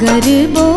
सागर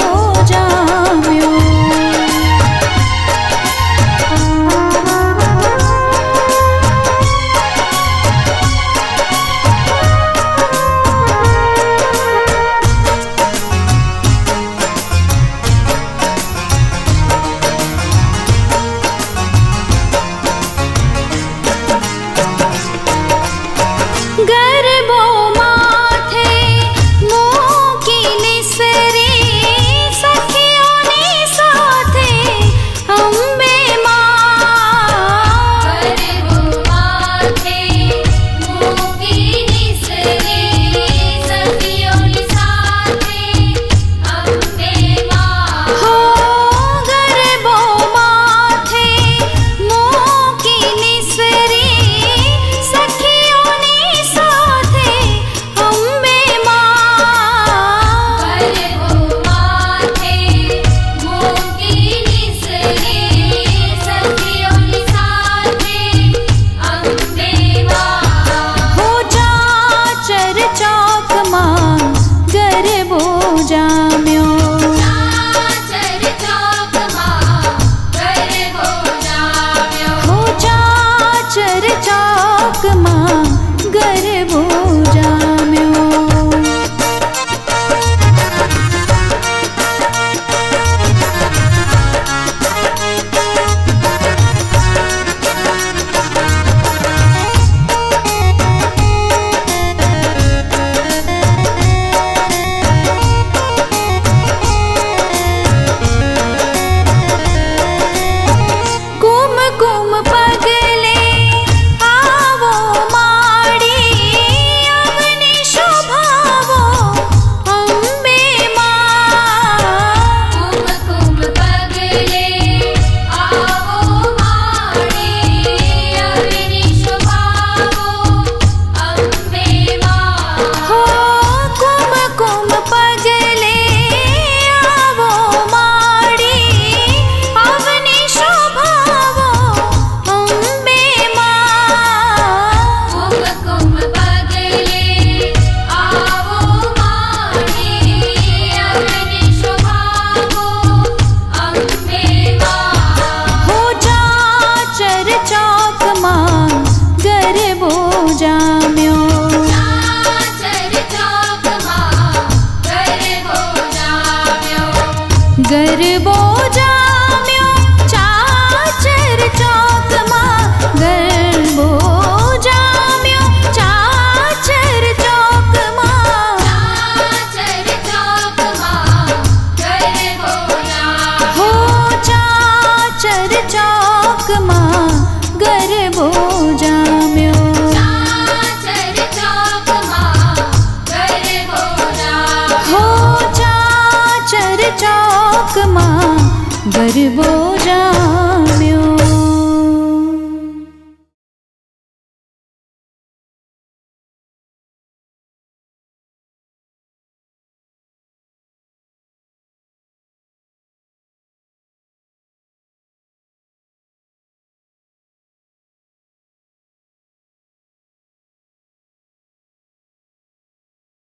गरबो जाम्यो